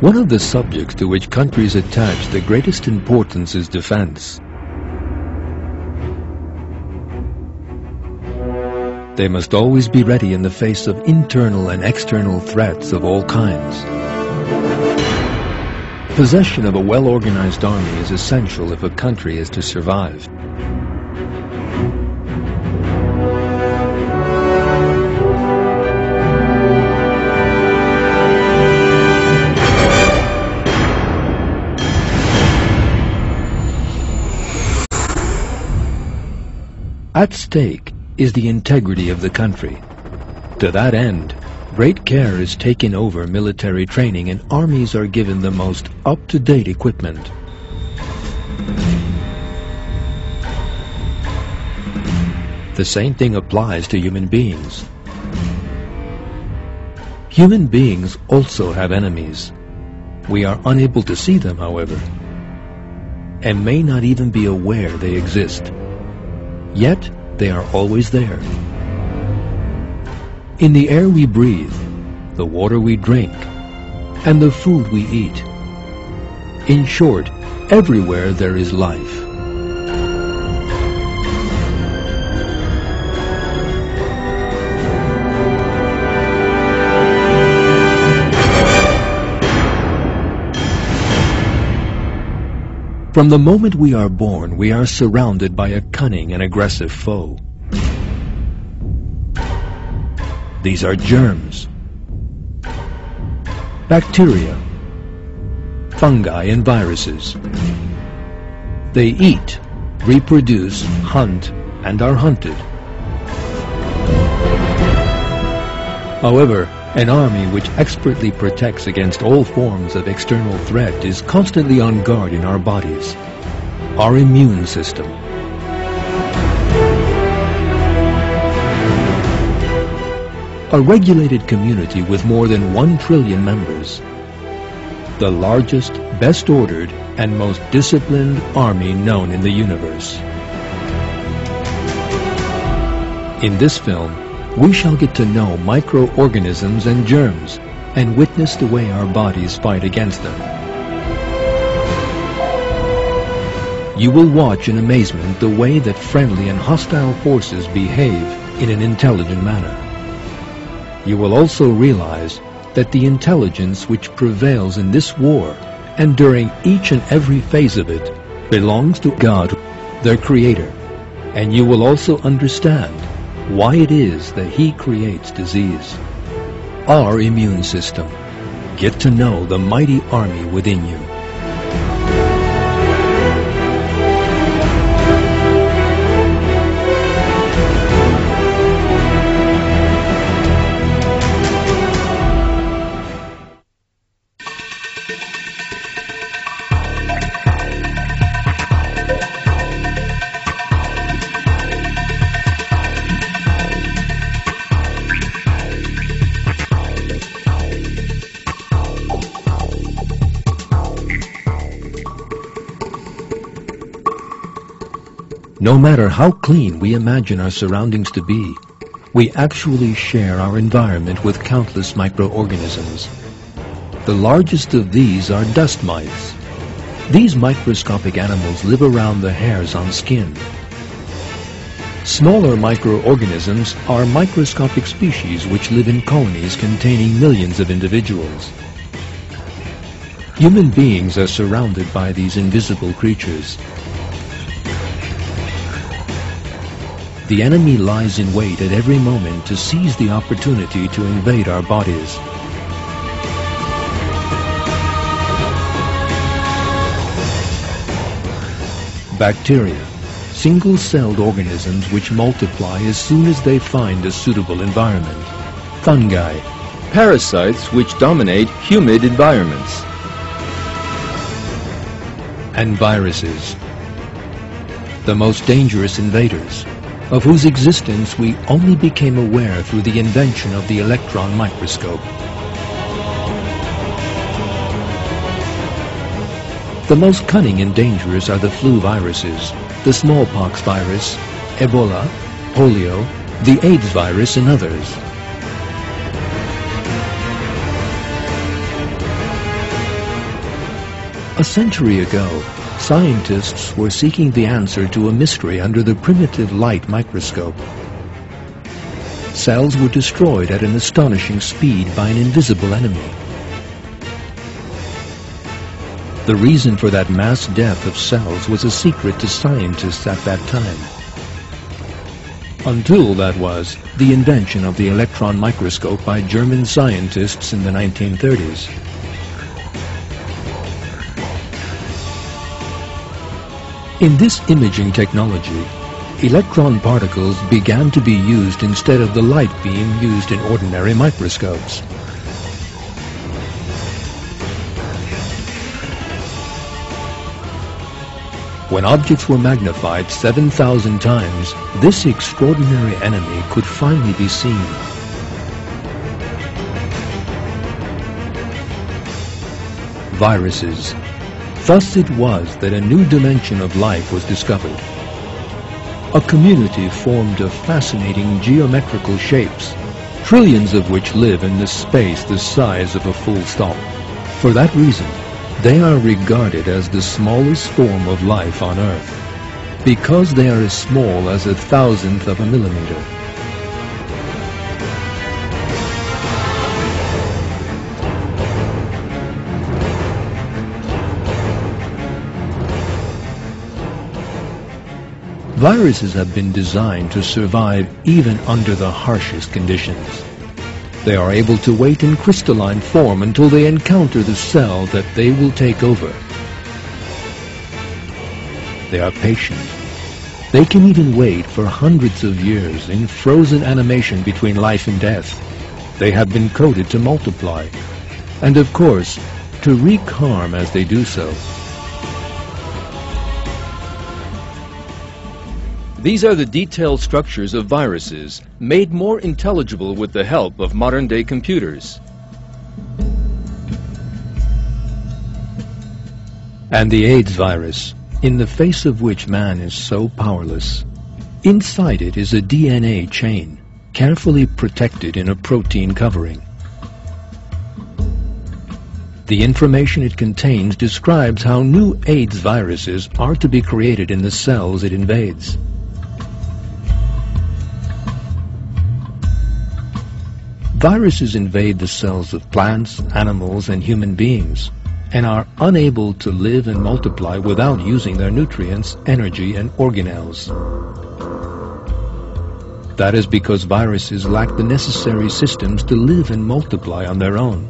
One of the subjects to which countries attach the greatest importance is defense. They must always be ready in the face of internal and external threats of all kinds. Possession of a well-organized army is essential if a country is to survive. At stake is the integrity of the country. To that end, great care is taken over military training and armies are given the most up-to-date equipment. The same thing applies to human beings. Human beings also have enemies. We are unable to see them, however, and may not even be aware they exist. Yet, they are always there. In the air we breathe, the water we drink, and the food we eat. In short, everywhere there is life. From the moment we are born, we are surrounded by a cunning and aggressive foe. These are germs, bacteria, fungi, and viruses. They eat, reproduce, hunt, and are hunted. However, an army which expertly protects against all forms of external threat is constantly on guard in our bodies. Our immune system. A regulated community with more than one trillion members. The largest, best ordered, and most disciplined army known in the universe. In this film, we shall get to know microorganisms and germs and witness the way our bodies fight against them. You will watch in amazement the way that friendly and hostile forces behave in an intelligent manner. You will also realize that the intelligence which prevails in this war and during each and every phase of it belongs to God, their Creator. And you will also understand why it is that he creates disease. Our immune system. Get to know the mighty army within you. No matter how clean we imagine our surroundings to be, we actually share our environment with countless microorganisms. The largest of these are dust mites. These microscopic animals live around the hairs on skin. Smaller microorganisms are microscopic species which live in colonies containing millions of individuals. Human beings are surrounded by these invisible creatures. The enemy lies in wait at every moment to seize the opportunity to invade our bodies. Bacteria, single-celled organisms which multiply as soon as they find a suitable environment. Fungi, parasites which dominate humid environments. And viruses, the most dangerous invaders of whose existence we only became aware through the invention of the electron microscope. The most cunning and dangerous are the flu viruses, the smallpox virus, Ebola, polio, the AIDS virus and others. A century ago, scientists were seeking the answer to a mystery under the primitive light microscope. Cells were destroyed at an astonishing speed by an invisible enemy. The reason for that mass death of cells was a secret to scientists at that time. Until that was the invention of the electron microscope by German scientists in the 1930s. In this imaging technology, electron particles began to be used instead of the light beam used in ordinary microscopes. When objects were magnified 7,000 times, this extraordinary enemy could finally be seen. Viruses Thus it was that a new dimension of life was discovered. A community formed of fascinating geometrical shapes, trillions of which live in the space the size of a full stop. For that reason, they are regarded as the smallest form of life on Earth, because they are as small as a thousandth of a millimeter. Viruses have been designed to survive even under the harshest conditions. They are able to wait in crystalline form until they encounter the cell that they will take over. They are patient. They can even wait for hundreds of years in frozen animation between life and death. They have been coded to multiply, and of course, to wreak harm as they do so. These are the detailed structures of viruses, made more intelligible with the help of modern-day computers. And the AIDS virus, in the face of which man is so powerless. Inside it is a DNA chain, carefully protected in a protein covering. The information it contains describes how new AIDS viruses are to be created in the cells it invades. Viruses invade the cells of plants, animals, and human beings, and are unable to live and multiply without using their nutrients, energy, and organelles. That is because viruses lack the necessary systems to live and multiply on their own.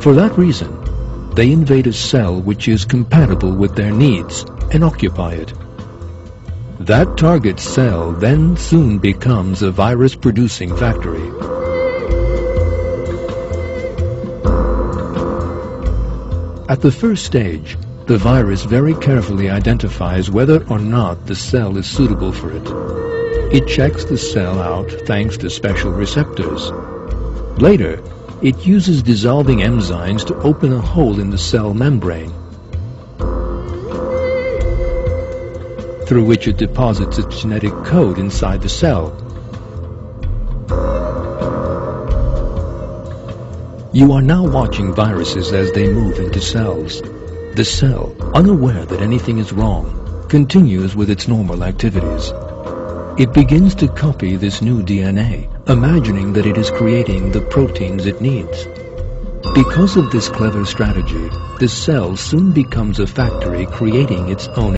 For that reason, they invade a cell which is compatible with their needs and occupy it. That target cell then soon becomes a virus-producing factory. At the first stage, the virus very carefully identifies whether or not the cell is suitable for it. It checks the cell out thanks to special receptors. Later, it uses dissolving enzymes to open a hole in the cell membrane, through which it deposits its genetic code inside the cell. You are now watching viruses as they move into cells. The cell, unaware that anything is wrong, continues with its normal activities. It begins to copy this new DNA, imagining that it is creating the proteins it needs. Because of this clever strategy, the cell soon becomes a factory creating its own